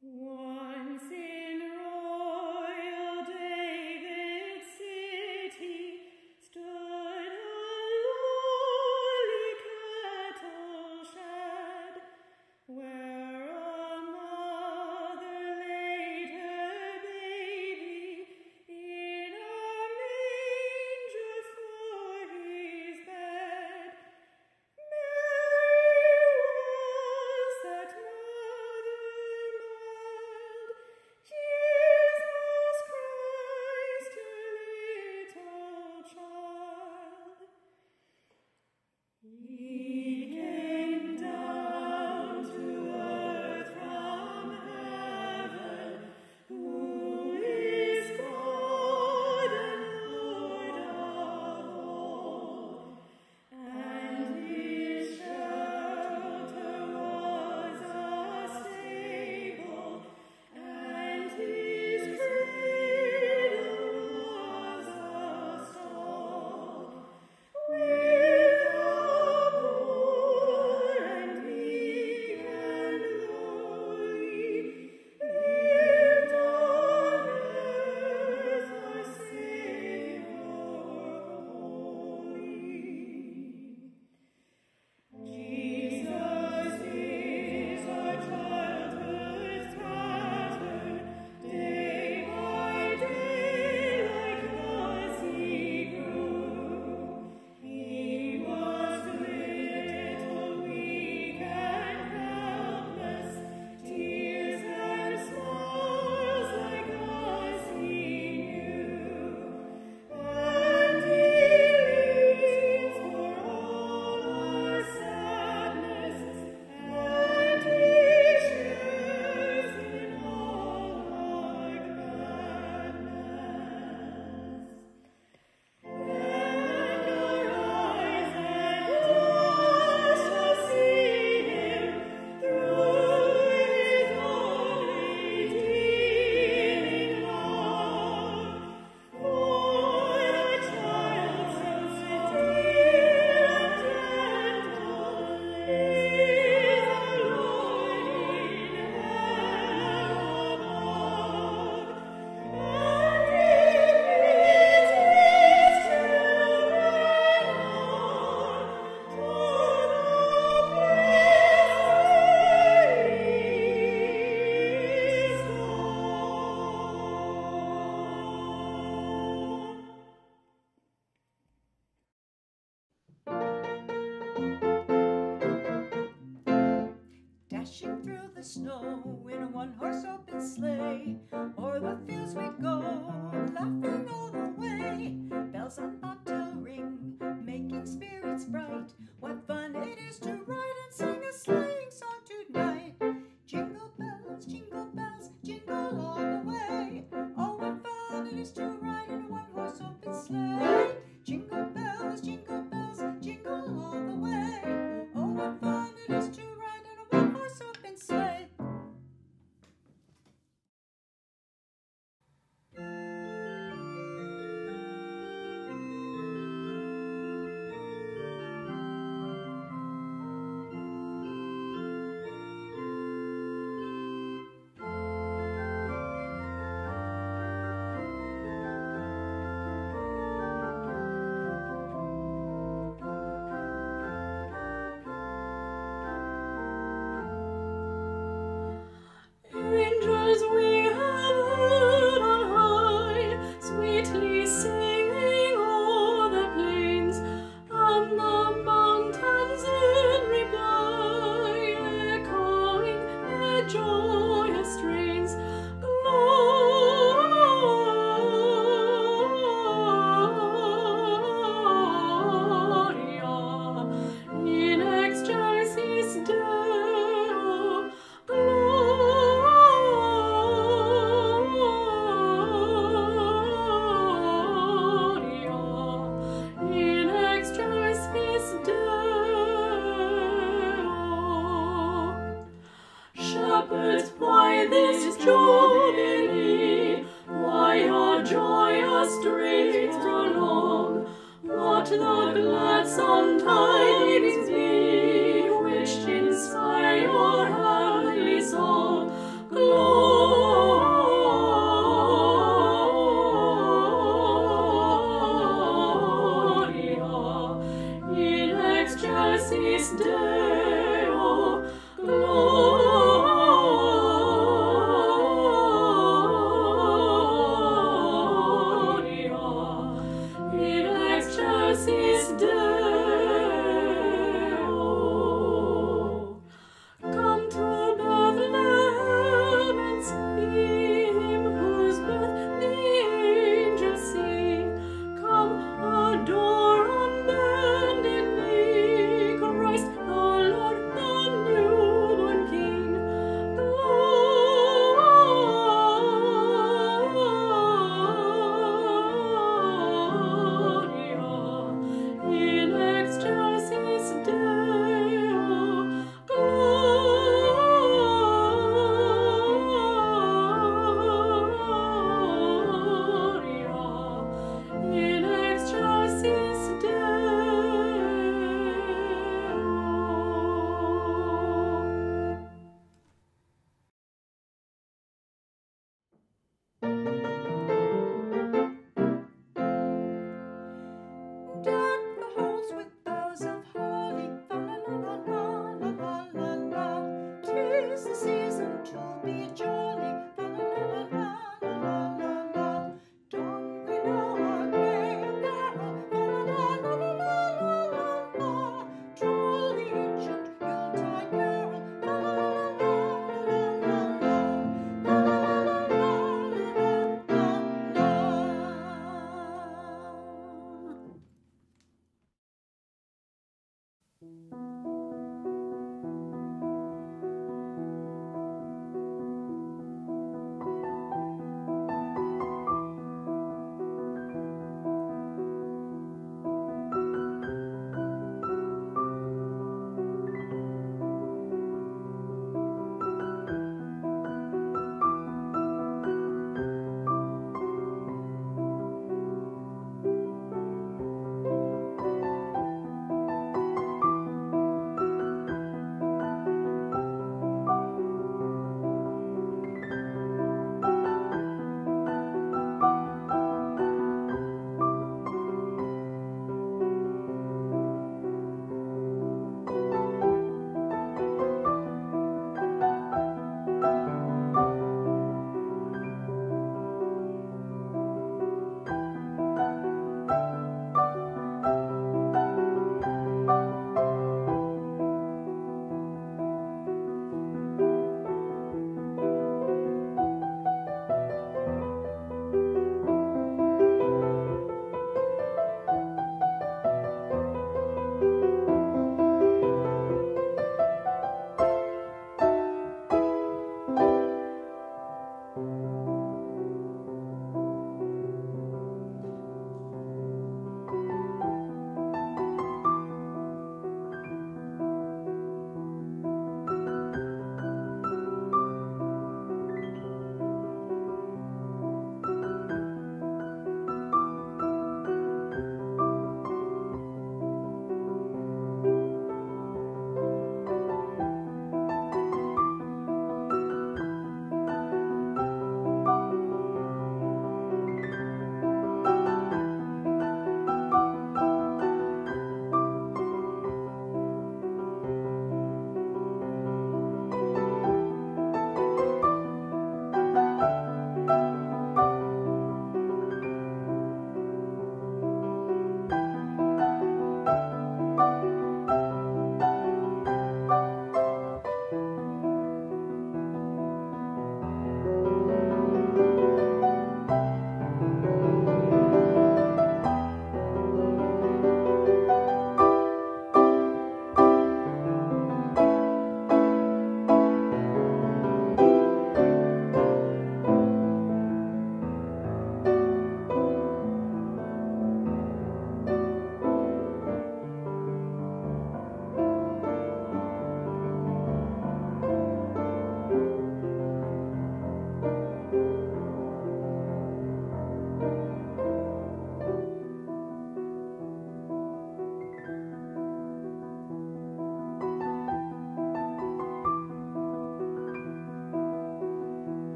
Once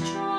My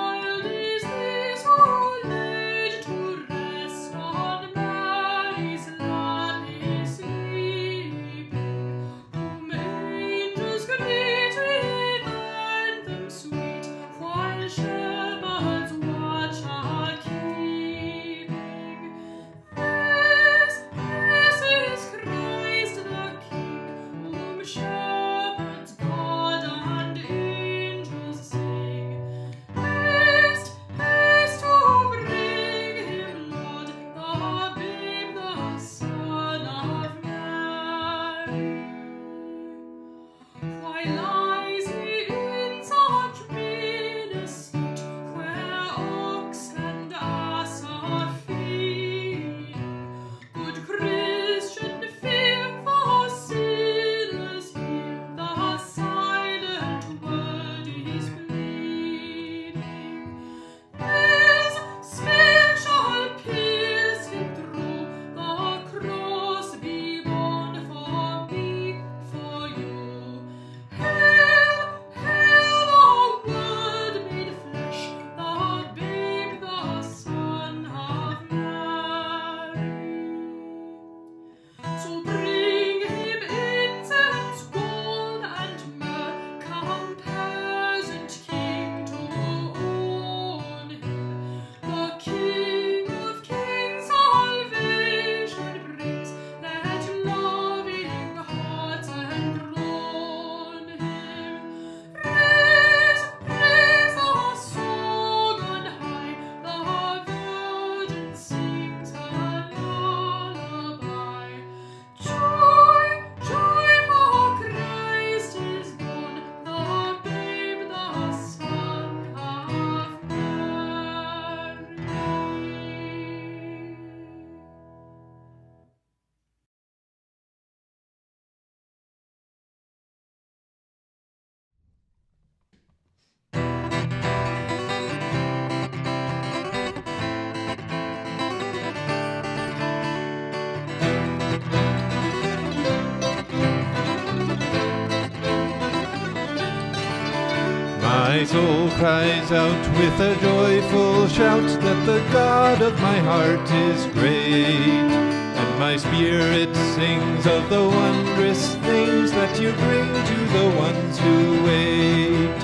cries out with a joyful shout that the God of my heart is great. And my spirit sings of the wondrous things that you bring to the ones who wait.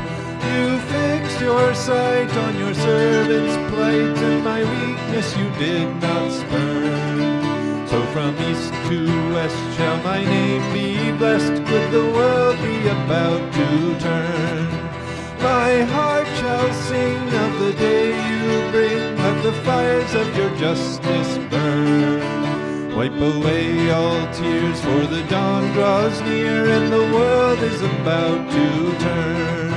You fixed your sight on your servant's plight, and my weakness you did not spurn. So from east to west shall my name be blessed, could the world be about to turn. My heart shall sing of the day you bring, let the fires of your justice burn. Wipe away all tears, for the dawn draws near and the world is about to turn.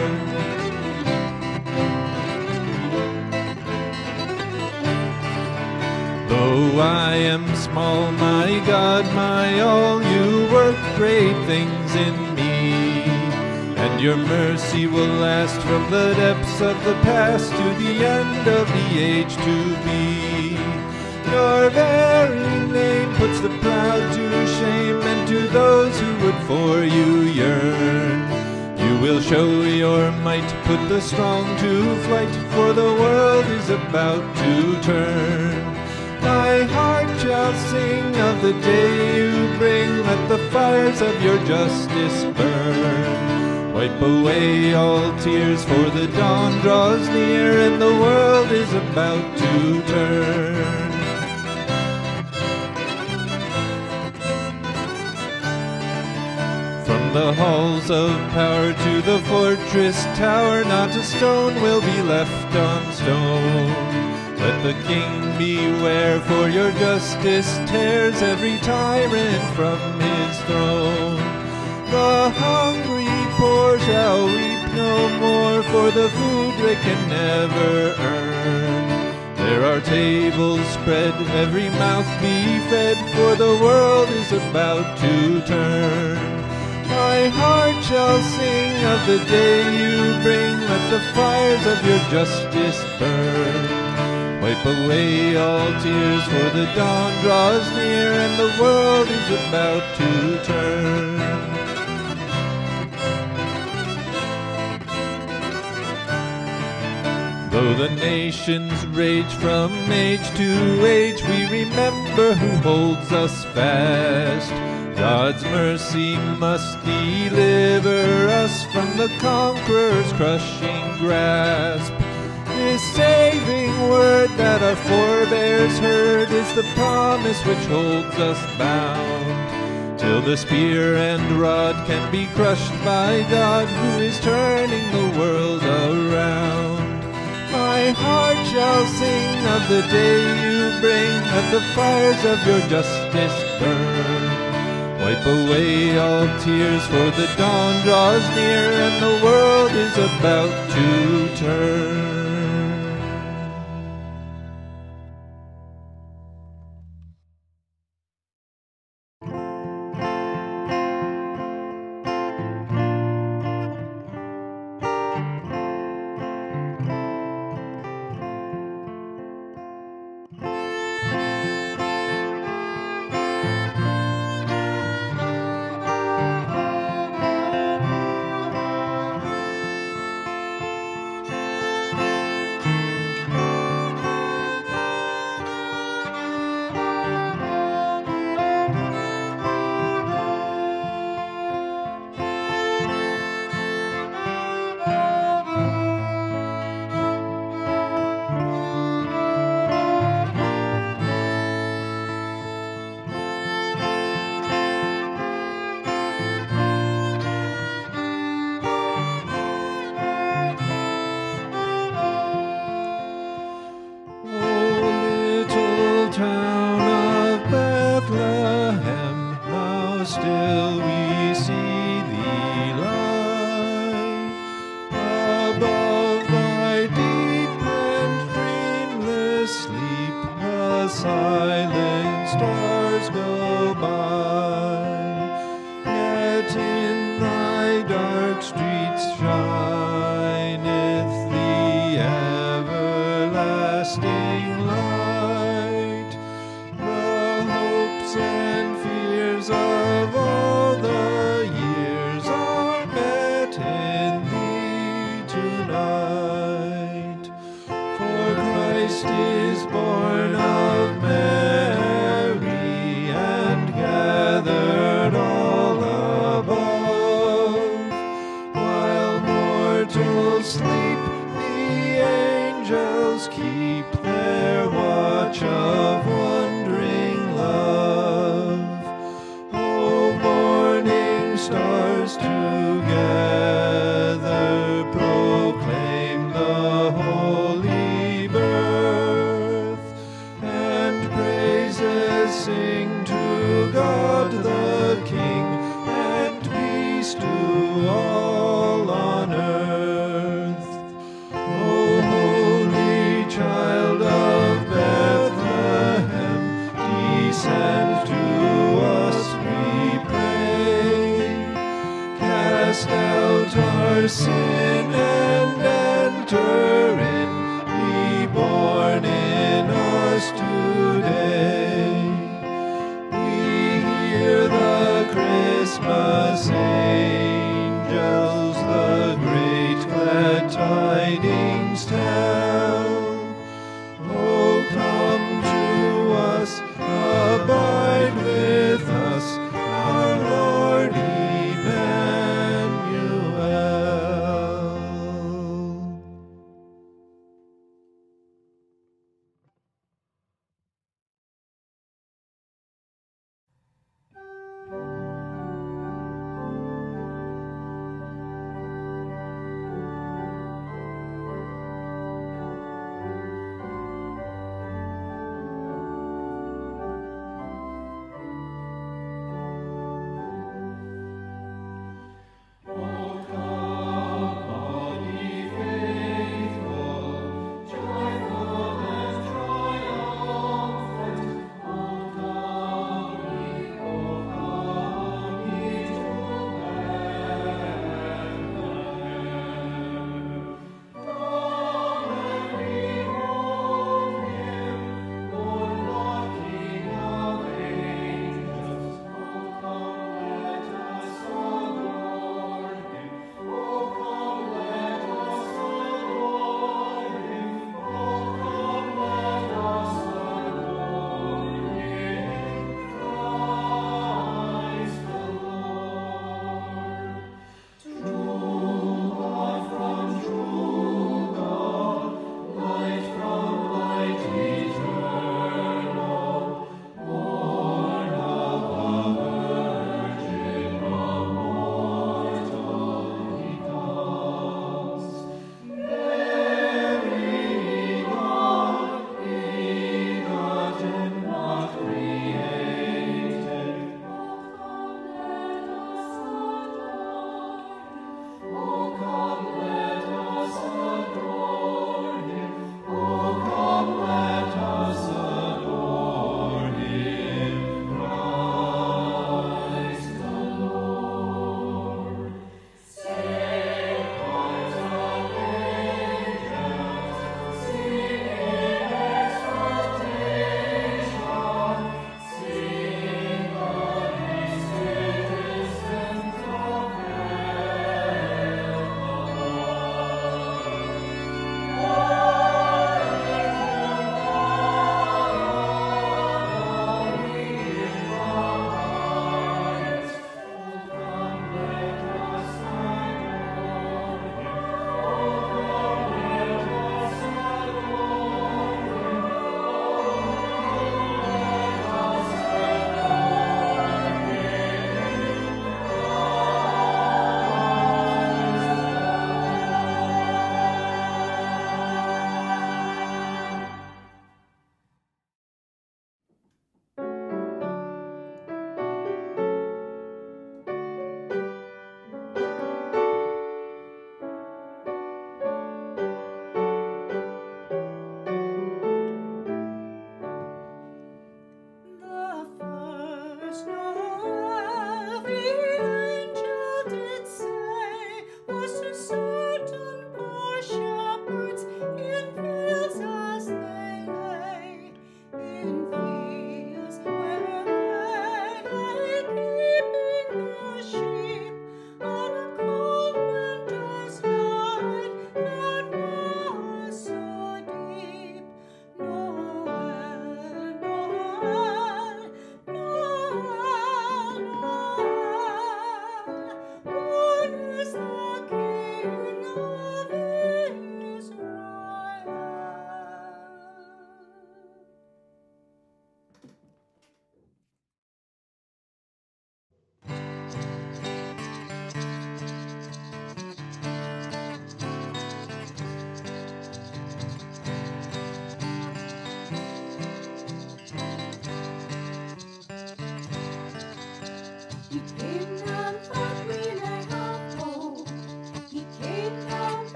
Though I am small, my God, my all, you work great things in me. And your mercy will last from the depths of the past to the end of the age to be. Your very name puts the proud to shame, and to those who would for you yearn. You will show your might, put the strong to flight, for the world is about to turn. My heart shall sing of the day you bring, let the fires of your justice burn. Wipe away all tears, for the dawn draws near and the world is about to turn. From the halls of power to the fortress tower, not a stone will be left on stone. Let the king beware, for your justice tears every tyrant from his throne. The hungry poor shall weep no more for the food they can never earn. There are tables spread, every mouth be fed, for the world is about to turn. My heart shall sing of the day you bring, let the fires of your justice burn. Wipe away all tears, for the dawn draws near and the world is about to turn. Though the nations rage from age to age, we remember who holds us fast. God's mercy must deliver us from the conqueror's crushing grasp. This saving word that our forebears heard is the promise which holds us bound. Till the spear and rod can be crushed by God, who is turning the world around. My heart shall sing of the day you bring, that the fires of your justice burn. Wipe away all tears, for the dawn draws near, and the world is about to turn.